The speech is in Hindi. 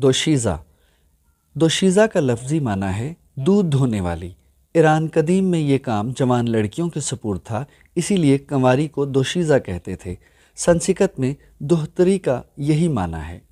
दोशीज़ा। दोशीज़ा का लफ्ज़ी माना है, दूध धोने वाली। ईरान कदीम में ये काम जवान लड़कियों के सपूर था, इसीलिए कंवारी को दोशीज़ा कहते थे। संसिकत में दोहतरी का यही माना है।